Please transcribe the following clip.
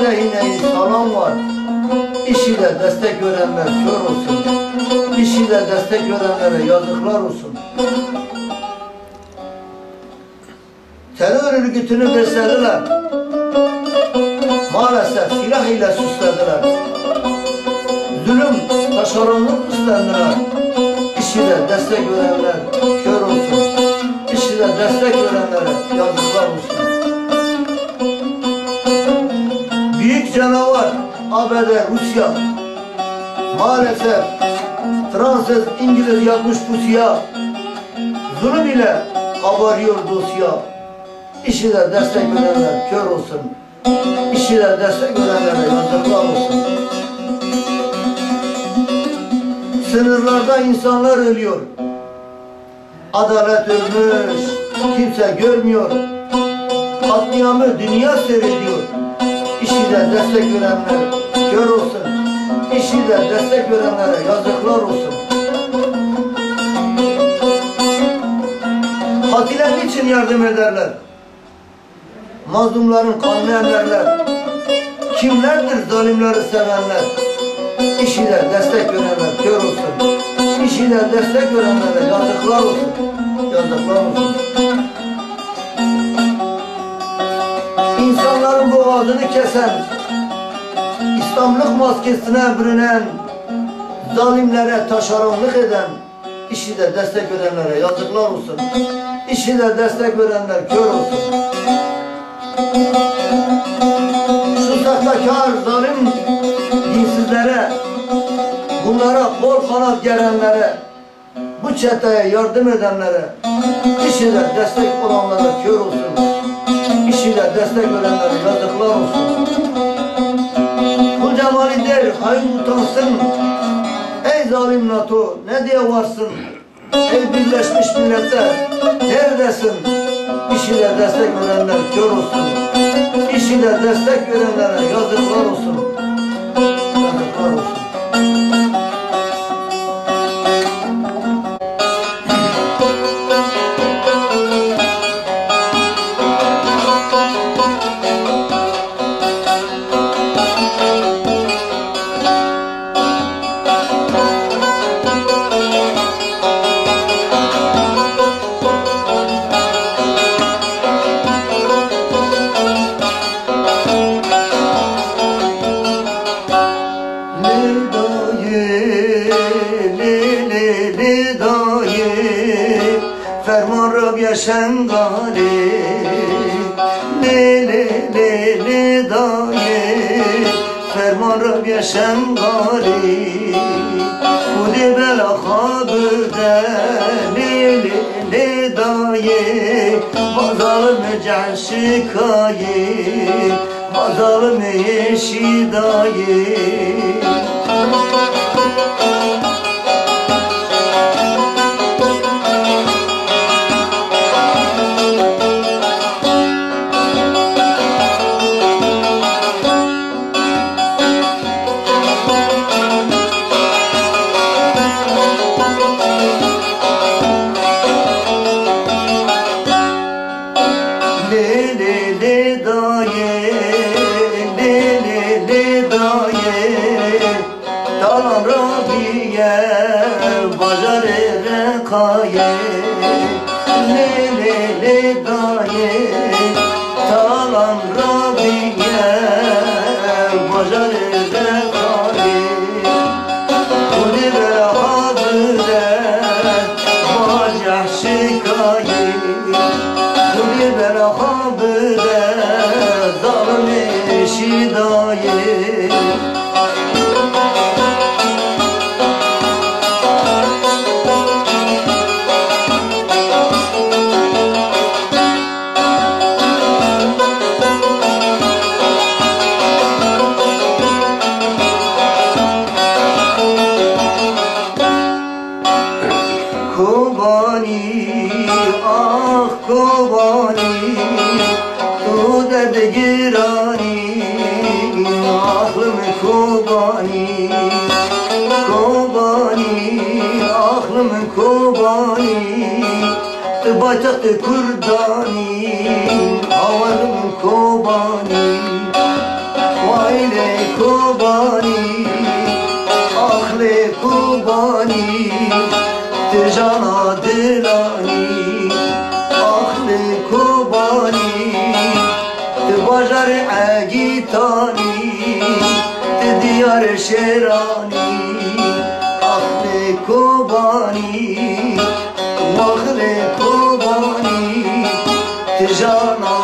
rehineyi salan var. İş ile destek görenler kör olsun. İş ile destek görenlere yazıklar olsun. Terör örgütünü beslediler. Maalesef silah ile süslediler. Zulüm, taşeronluk üstlendiler. İş ile destek görenler kör olsun. İş ile destek görenlere yazıklar olsun. ABD, Rusya maalesef Fransız, İngiliz yapmış pusuya zulüm ile kabarıyor dosya. İşi de destek verenler kör olsun. İşi de destek verenlere yazıklar olsun. Sınırlarda insanlar ölüyor. Adalet ölmüş, kimse görmüyor. Katliamı dünya seyrediyor. İşi de destek verenler kör olsun. İşi de destek verenlere yazıklar olsun. Katile niçin yardım ederler? Mazlumların kanını emerler. Kimlerdir zalimleri sevenler? İşi de destek verenler kör olsun. İşi de destek verenlere yazıklar olsun. Yazıklar olsun. Boğazını kesen, İslamlık maskesine bürünen, zalimlere taşeronluk eden, işi de destek verenlere yazıklar olsun. İşi de destek verenler kör olsun. Şu sahtekar, zalim dinsizlere, bunlara kol kanat gerenlere, bu çeteye yardım edenlere, işi de destek olanlara kör olsun. İşi de destek verenlere yazıklar olsun. Bu cemali der, hain utansın. Ey zalim NATO, ne diye varsın? Ey Birleşmiş Milletler, neredesin? İşi de destek verenler kör olsun. İşi de destek verenlere yazıklar olsun. Ferman Rabia Şengali Le le le le dayı Ferman Rabia Şengali Kudi bela habıde Le le le dayı Bazalım caşikayı Bazalım eşidayı Rabiye, bacar rekaye Le le le dayı, talan Rabiye Bacar rekaye Kuli bela habire, bacah şikaye Kuli bela habire, zalim eşidaye درد گرانی عقلم کوبانی کوبانی عقلم کوبانی بایتخت کردانی عوالم کوبانی وایل کوبانی عقل کوبانی تجانا دلانی عگی تانی دیار شیرانی اخل کوبانی مخل کوبانی تجانا